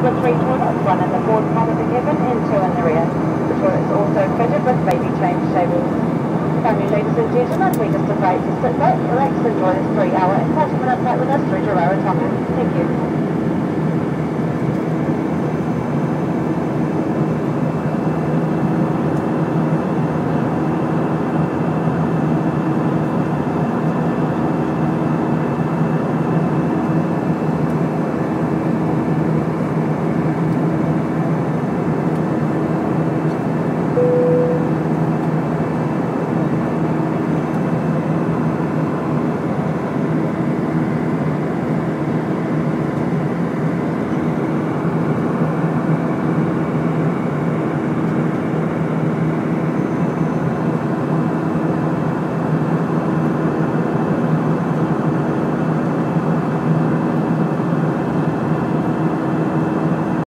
The with three toilets, one in the forward part of the cabin and two in the rear. The toilet is also fitted with baby change tables. Family ladies and gentlemen, we just invite you to sit back, relax, enjoy this three hour and 40 minute flight with us through Rarotonga. Thank.